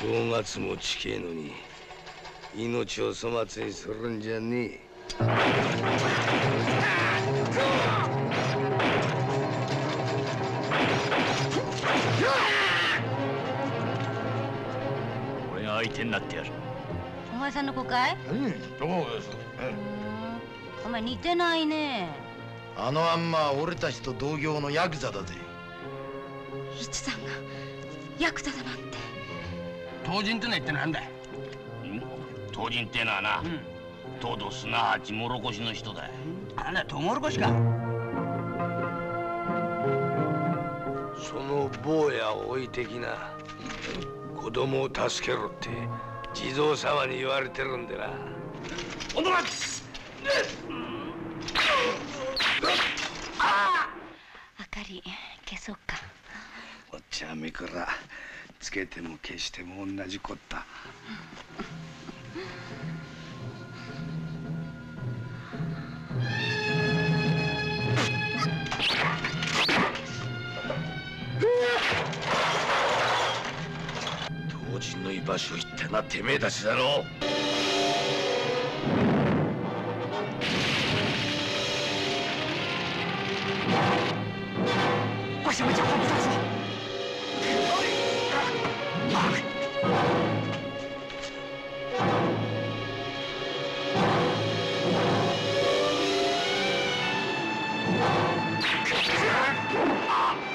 正月も近えのに命を粗末にするんじゃねえ。俺が相手になってやる。お前さんの子かいうんそうです？うーんお前似てないね。あのあんまは俺たちと同業のヤクザだぜ。一さんがヤクザだなんて当人ってのは一体なん？だ当人ってのはな、とうとうすなわちもろこしの人だあんなトウモロコシか。えその坊やを置いてきな子供を助けろって地蔵様に言われてるんでな。おのらつ明かり消そうかしゃめからつけても消しても同じこった。老人の居場所を言ったなてめえたちだろう我想把脚放不下去。啊！